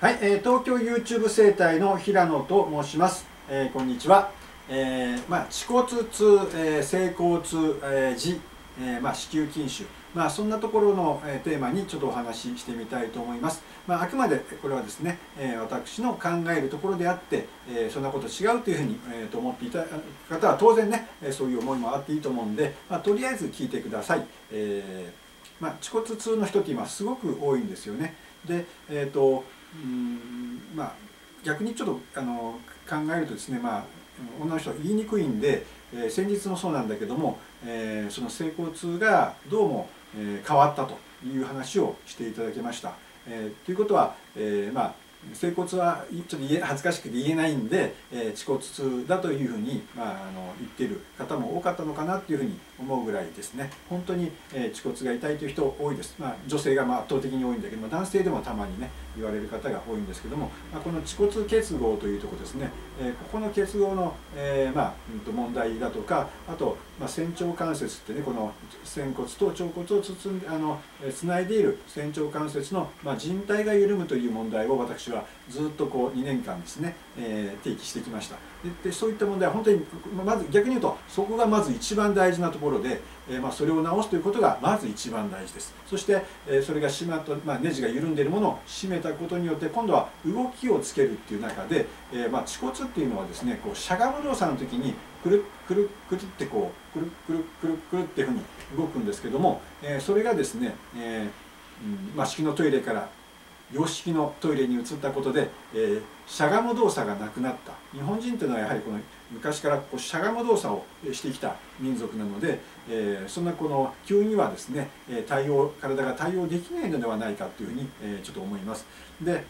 はい、えー、東京 YouTube 生態の平野と申します。えー、こんにちは。えー、まあ恥骨痛、えー、性交痛、えー、痔、えー、まあ子宮筋腫、まあそんなところの、えー、テーマにちょっとお話ししてみたいと思います。まああくまでこれはですね、えー、私の考えるところであって、えー、そんなこと違うというふうに、えー、と思っていた方は当然ね、そういう思いもあっていいと思うんで、まあとりあえず聞いてください。えー、まあ恥骨痛の人って今すごく多いんですよね。で、えっ、ー、とうんまあ逆にちょっとあの考えるとですねまあ女の人は言いにくいんで、えー、先日もそうなんだけども、えー、その性交痛がどうも、えー、変わったという話をしていただきました。えー、ということは、えー、まあ整骨はちょっと恥ずかしくて言えないんで、えー、恥骨痛だというふうに、まあ、あの言ってる方も多かったのかなっていうふうに思うぐらいですね。本当に、えー、恥骨が痛いという人多いです、まあ、女性がまあ圧倒的に多いんだけど、まあ、男性でもたまにね言われる方が多いんですけども、まあ、この恥骨結合というとこですね、えー、ここの結合の、えーまあ、問題だとかあと、まあ、仙腸関節ってねこの仙骨と腸骨を包んあのつないでいる仙腸関節の、まあ、人体が緩むという問題を私はずっとこう2年間ですね、えー、提起してきました。でそういった問題は本当にまず逆に言うとそこがまず一番大事なところで、えー、まあ、それを直すということがまず一番大事です。そして、えー、それが締まった、まあ、ネジが緩んでいるものを締めたことによって今度は動きをつけるっていう中で、えー、まあ、恥骨っていうのはですねこうしゃがむ動作の時にくるくるくるってこうくるくるくるくるっていうふうに動くんですけども、えそれがですね、えうんまあ、式のトイレから洋式のトイレに移ったことで、えー、しゃがむ動作がなくなった日本人というのはやはりこの昔からこうしゃがむ動作をしてきた民族なので、えー、そんなこの急にはですね対応体が対応できないのではないかというふうに、えー、ちょっと思います。で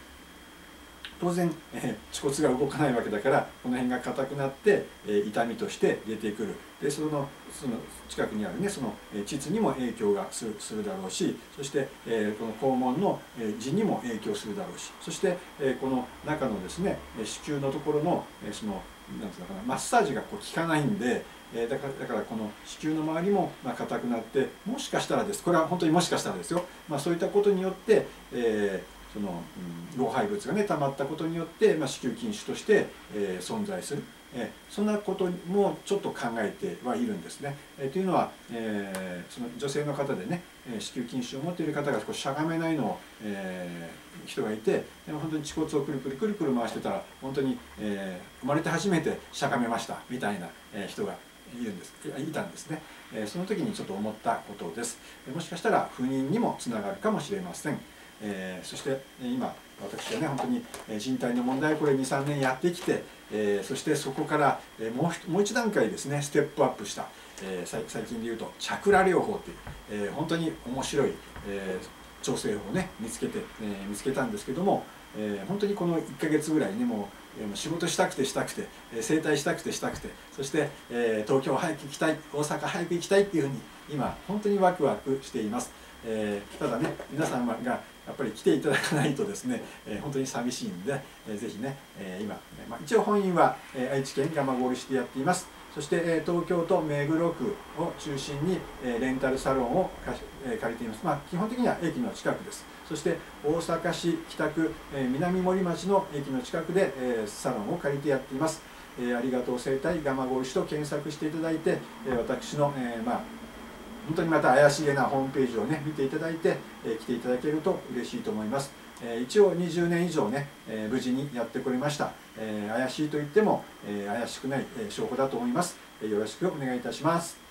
当然、え、恥骨が動かないわけだからこの辺が硬くなって、え、痛みとして出てくる。でそのその近くにあるねその、え、膣にも影響がするするだろうしそして、えー、この肛門の、えー、痔にも影響するだろうしそして、え、この中のですね子宮のところの、え、そのなんていうのかなマッサージがこう効かないんで、えー、だからだからこの子宮の周りもまあ硬くなってもしかしたらです。これは本当にもしかしたらですよ、まあ、そういったことによって、えーその、うん、老廃物がね溜まったことによって、まあ、子宮筋腫として、えー、存在する、え、そんなこともちょっと考えてはいるんですね。え、というのは、えー、その女性の方でね子宮筋腫を持っている方がこうしゃがめないのを、えー、人がいてでも本当に恥骨をくるくるくるくる回してたら本当に、えー、生まれて初めてしゃがめましたみたいな、え人がいるんですいたんですね、えその時にちょっと思ったことです。もしかしたら不妊にもつながるかもしれません。えー、そして今私はね本当に人体の問題これ23年やってきて、えー、そしてそこからもうもう一段階ですねステップアップした、えー、最近で言うとチャクラ療法っていう、えー、本当に面白い、えー、調整法をね見つけて、えー、見つけたんですけども、えー、本当にこの1ヶ月ぐらいねもう仕事したくてしたくて整体したくてしたくてそして、えー、東京早く行きたい大阪早く行きたいっていうふうに今本当にワクワクしています。えー、ただね皆さんがやっぱり来ていただかないとですね、えー、本当に寂しいんで、えー、ぜひね、えー、今、まあ、一応本院は、えー、愛知県蒲郡市でやっていますそして、東京都目黒区を中心に、レンタルサロンを、借りています。まあ基本的には駅の近くです。そして大阪市北区、南森町の駅の近くで、サロンを借りてやっています、ありがとう生態蒲郡市と検索していただいて、私の、まあ本当にまた怪しげなホームページをね見ていただいて、来ていただけると嬉しいと思います、え、一応20年以上ね、えー、無事にやってこれました、え怪しいと言っても、え怪しくない、え証拠だと思います、えよろしくお願いいたします。